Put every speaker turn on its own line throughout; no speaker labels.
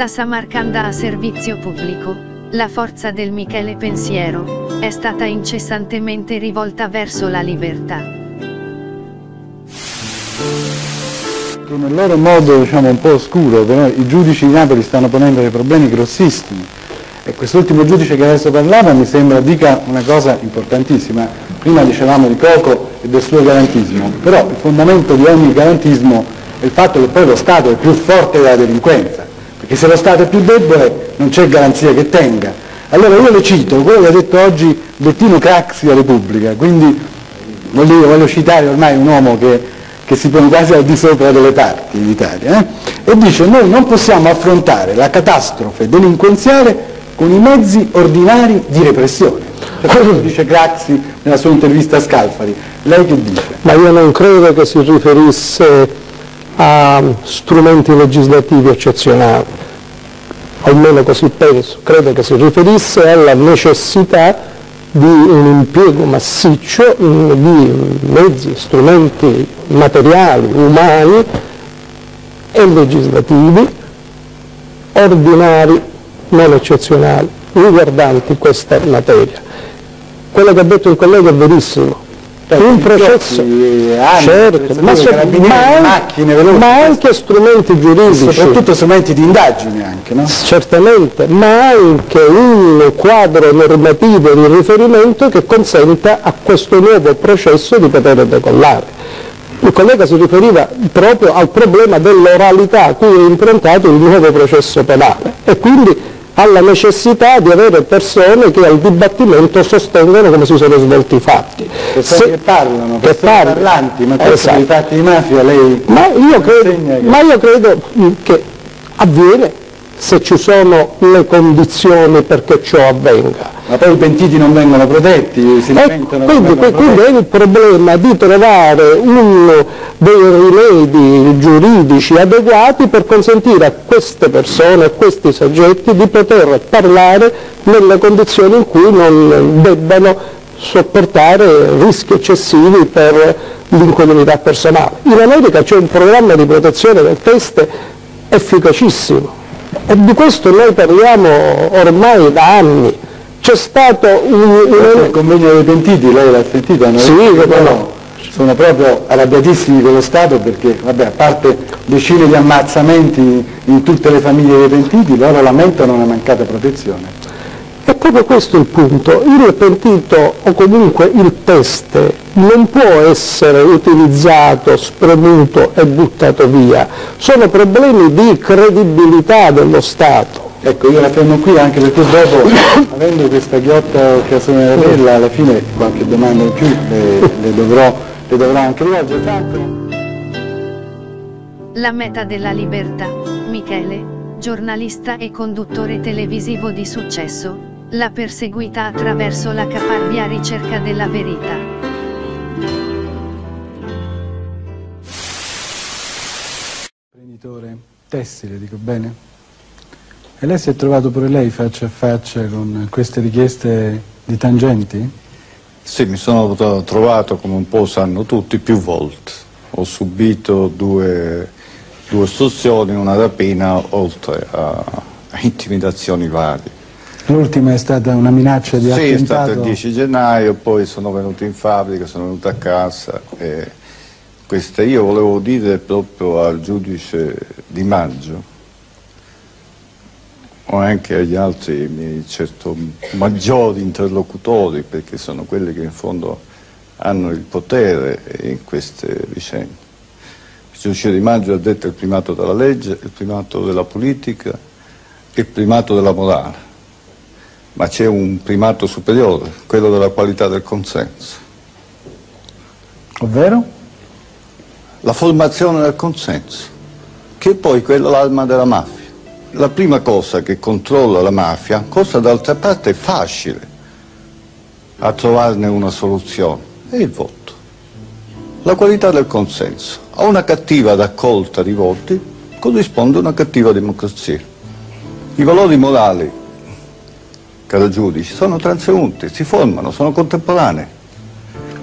Da Samarcanda a servizio pubblico, la forza del Michele Pensiero è stata incessantemente rivolta verso la libertà.
Il loro modo diciamo, un po' oscuro, però i giudici di Napoli stanno ponendo dei problemi grossissimi e quest'ultimo giudice che adesso parlava mi sembra dica una cosa importantissima. Prima dicevamo di Coco e del suo garantismo, però il fondamento di ogni garantismo è il fatto che poi lo Stato è più forte della delinquenza, perché se lo Stato è più debole non c'è garanzia che tenga. Allora io le cito quello che ha detto oggi Bettino Craxi a Repubblica, quindi voglio, voglio citare ormai un uomo che, che, si pone quasi al di sopra delle parti in Italia, eh? e dice noi non possiamo affrontare la catastrofe delinquenziale con i mezzi ordinari di repressione. Questo dice Craxi nella sua intervista a Scalfari. Lei che dice?
Ma io non credo che si riferisse a strumenti legislativi eccezionali, almeno così penso, credo che si riferisse alla necessità di un impiego massiccio di mezzi, strumenti materiali, umani e legislativi, ordinari, non eccezionali, riguardanti questa materia. Quello che ha detto il collega è verissimo, un processo
anni,
certo, ma, so, ma,
macchine,
ma, anche strumenti giuridici.
Soprattutto strumenti di indagine anche no?
certamente ma anche un quadro normativo di riferimento che consenta a questo nuovo processo di poter decollare. Il collega si riferiva proprio al problema dell'oralità a cui è improntato il nuovo processo penale. E quindi alla necessità di avere persone che al dibattimento sostengano come si sono svolti i fatti.
Persone Se, che parlano, che parli, parlanti, ma questo esatto. fatti di mafia lei
ma io, credo, che... ma io credo che avviene se ci sono le condizioni perché ciò avvenga.
Ma poi i pentiti non vengono protetti, si lamentano
quindi, quindi è il problema di trovare uno dei rimedi giuridici adeguati per consentire a queste persone, a questi soggetti di poter parlare nelle condizioni in cui non debbano sopportare rischi eccessivi per l'incolumità personale. In America c'è un programma di protezione del test efficacissimo e di questo noi parliamo ormai da anni. C'è stato un...
un... Il convegno dei pentiti, lei l'ha sentito?
Sì, come no.
Sono proprio arrabbiatissimi con lo Stato perché, vabbè, a parte decine di ammazzamenti in tutte le famiglie dei pentiti, loro lamentano una mancata protezione.
È proprio questo il punto, il pentito o comunque il teste non può essere utilizzato, spremuto e buttato via, sono problemi di credibilità dello Stato.
Ecco, io la fermo qui anche perché dopo, avendo questa ghiotta occasione da bella, alla fine qualche domanda in più le, le, dovrò, le dovrò anche rivolgere. Franco?
La meta della libertà, Michele, giornalista e conduttore televisivo di successo, l'ha perseguita attraverso la caparbia ricerca della verità.
Imprenditore tessile, dico bene? E lei si è trovato pure lei faccia a faccia con queste richieste di tangenti?
Sì, mi sono trovato, come un po' sanno tutti, più volte. Ho subito due, due ostruzioni, una rapina, oltre a, a intimidazioni varie.
L'ultima è stata una minaccia di
sì,
attentato?
Sì, è stato il 10 gennaio, poi sono venuto in fabbrica, sono venuto a casa e questa io volevo dire proprio al giudice Di Maggio o anche agli altri miei certo maggiori interlocutori perché sono quelli che in fondo hanno il potere in queste vicende. Il giudice Di Maggio ha detto il primato della legge, il primato della politica, il primato della morale ma c'è un primato superiore, quello della qualità del consenso.
Ovvero?
La formazione del consenso, che è poi quella l'arma della mafia. La prima cosa che controlla la mafia, cosa d'altra parte facile a trovarne una soluzione, è il voto. La qualità del consenso. A una cattiva raccolta di voti corrisponde una cattiva democrazia. I valori morali caro giudice, sono transeunti, si formano, sono contemporanei.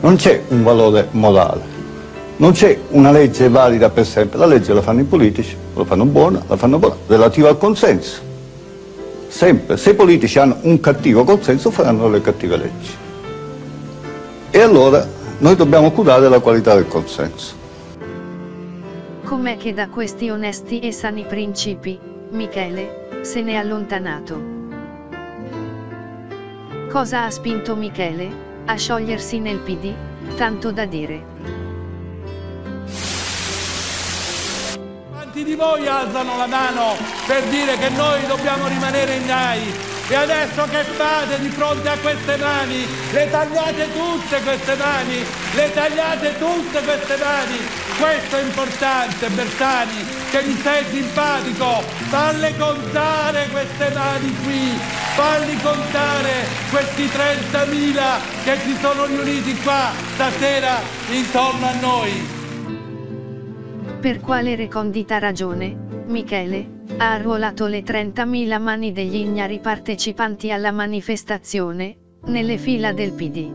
Non c'è un valore morale, Non c'è una legge valida per sempre, la legge la fanno i politici, la fanno buona, la fanno buona, relativa al consenso. Sempre, se i politici hanno un cattivo consenso faranno le cattive leggi. E allora noi dobbiamo curare la qualità del consenso.
Com'è che da questi onesti e sani principi, Michele, se n'è allontanato? Cosa ha spinto Michele, a sciogliersi nel PD, tanto da dire.
Quanti di voi alzano la mano per dire che noi dobbiamo rimanere ignai? E adesso che fate di fronte a queste mani? Le tagliate tutte queste mani! Le tagliate tutte queste mani! Questo è importante, Bersani, che mi sei simpatico! Falle contare queste mani qui! Falli contare questi 30.000 che si sono riuniti qua stasera intorno a noi!
Per quale recondita ragione, Michele, ha arruolato le 30.000 mani degli ignari partecipanti alla manifestazione, nelle fila del PD.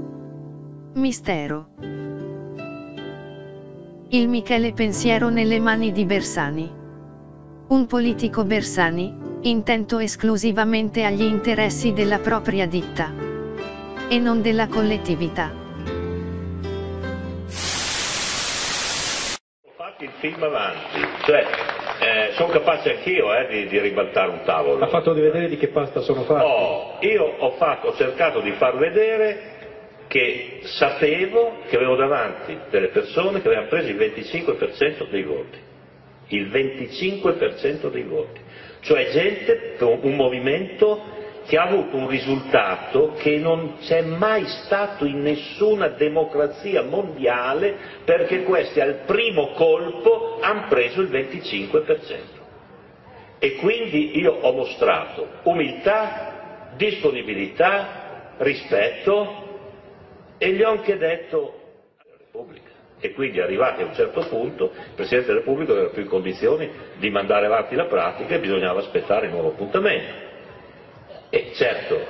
Mistero. Il Michele pensiero nelle mani di Bersani. Un politico Bersani, intento esclusivamente agli interessi della propria ditta. E non della collettività.
Film avanti, cioè eh, sono capace anch'io eh, di, di ribaltare un tavolo.
Ha fatto di vedere di che pasta sono fatti.
Oh, io ho, fatto, ho cercato di far vedere che sapevo che avevo davanti delle persone che avevano preso il 25% dei voti. Il 25% dei voti. Cioè gente, un movimento che ha avuto un risultato che non c'è mai stato in nessuna democrazia mondiale perché questi al primo colpo hanno preso il 25%. E quindi io ho mostrato umiltà, disponibilità, rispetto e gli ho anche detto alla Repubblica. E quindi arrivati a un certo punto il Presidente della Repubblica non era più in condizioni di mandare avanti la pratica e bisognava aspettare il nuovo appuntamento. E certo,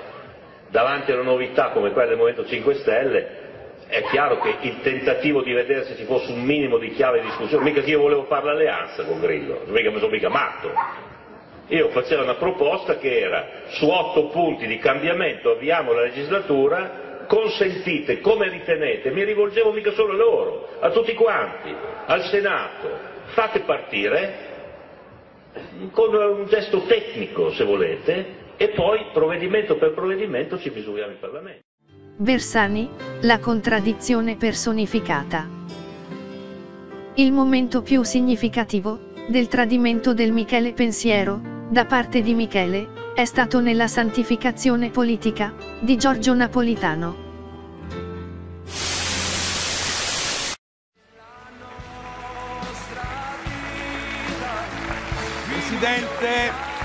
davanti a una novità come quella del Movimento 5 Stelle, è chiaro che il tentativo di vedere se ci fosse un minimo di chiave di discussione, mica che io volevo fare l'alleanza con Grillo, mica mi sono mica matto. Io facevo una proposta che era su otto punti di cambiamento avviamo la legislatura, consentite come ritenete, mi rivolgevo mica solo a loro, a tutti quanti, al Senato, fate partire con un gesto tecnico se volete, e poi provvedimento per provvedimento ci misuriamo in Parlamento.
Bersani, la contraddizione personificata. Il momento più significativo, del tradimento del Michele pensiero, da parte di Michele, è stato nella santificazione politica, di Giorgio Napolitano.
Presidente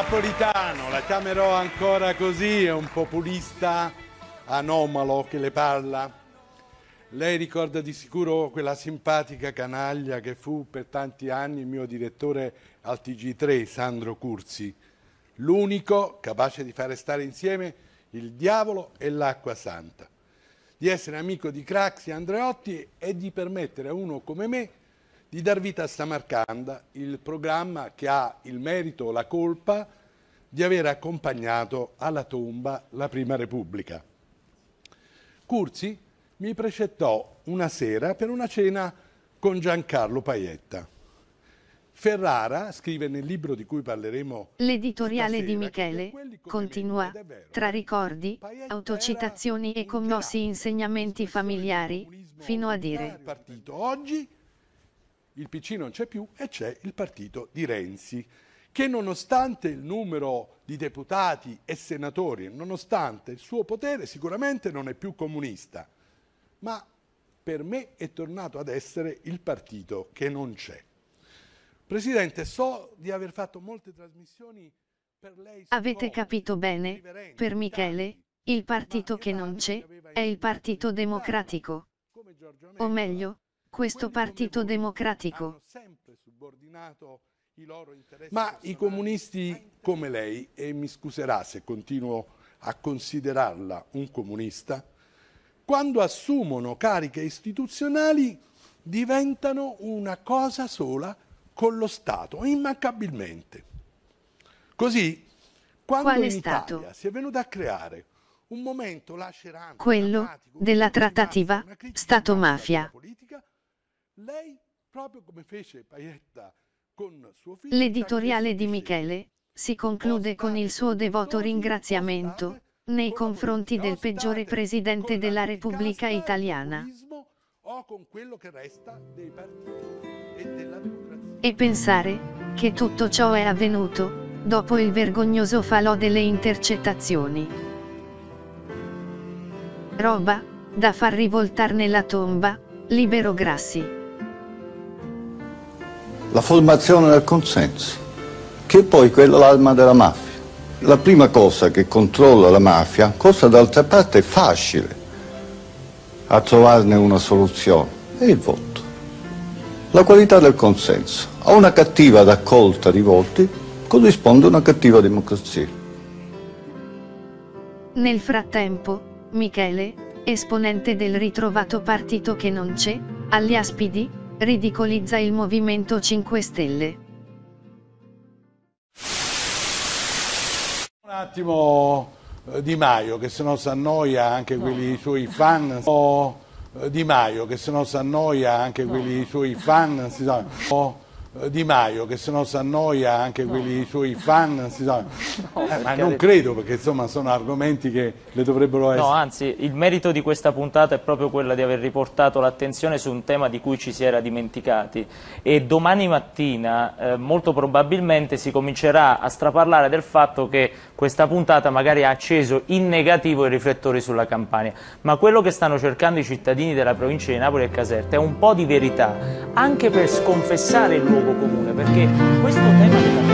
Napolitano, la chiamerò ancora così, è un populista anomalo che le parla. Lei ricorda di sicuro quella simpatica canaglia che fu per tanti anni il mio direttore al TG3, Sandro Curzi, l'unico capace di fare stare insieme il diavolo e l'acqua santa, di essere amico di Craxi e Andreotti e di permettere a uno come me di dar vita a Samarcanda, il programma che ha il merito o la colpa di aver accompagnato alla tomba la Prima Repubblica. Curzi mi precettò una sera per una cena con Giancarlo Paietta. Ferrara scrive nel libro di cui parleremo
L'editoriale di Michele, continua, tra ricordi, autocitazioni e commossi insegnamenti familiari, fino a dire.
Oggi il PC non c'è più e c'è il partito di Renzi, che nonostante il numero di deputati e senatori, nonostante il suo potere, sicuramente non è più comunista, ma per me è tornato ad essere il partito che non c'è. Presidente, so di aver fatto molte trasmissioni per lei.
Avete capito bene, per Michele, il partito che non c'è, è il Partito Democratico. O meglio, questo Partito Democratico.
Ma i comunisti come lei, e mi scuserà se continuo a considerarla un comunista, quando assumono cariche istituzionali diventano una cosa sola con lo Stato, immancabilmente. Così, quando
Quale
in
Stato?
Italia si è venuto a creare un momento lacerante,
Quello della trattativa Stato-mafia.
Lei, proprio come fece Paietta con suo figlio,
L'editoriale di Michele si conclude con il suo devoto ringraziamento nei confronti del peggiore presidente della Repubblica Italiana
e
e pensare che tutto ciò è avvenuto dopo il vergognoso falò delle intercettazioni. Roba da far rivoltar nella tomba, libero Grassi.
La formazione del consenso, che è poi quella l'arma della mafia. La prima cosa che controlla la mafia, cosa d'altra parte facile a trovarne una soluzione, è il voto. La qualità del consenso. A una cattiva raccolta di voti corrisponde una cattiva democrazia.
Nel frattempo, Michele, esponente del ritrovato partito che non c'è, agli aspidi, ridicolizza il Movimento 5 Stelle.
Un attimo eh, Di Maio, che se no si annoia anche quelli suoi fan. O, eh, Di Maio, che se no si annoia anche quelli suoi fan. Si sa- o, Di Maio, che se no si annoia anche quelli suoi fan. Si sa- Eh, ma non credo, perché insomma sono argomenti che le dovrebbero essere.
No, anzi, il merito di questa puntata è proprio quello di aver riportato l'attenzione su un tema di cui ci si era dimenticati e domani mattina eh, molto probabilmente si comincerà a straparlare del fatto che questa puntata magari ha acceso in negativo i riflettori sulla Campania, ma quello che stanno cercando i cittadini della provincia di Napoli e Caserta è un po' di verità, anche per sconfessare il luogo comune, perché questo tema della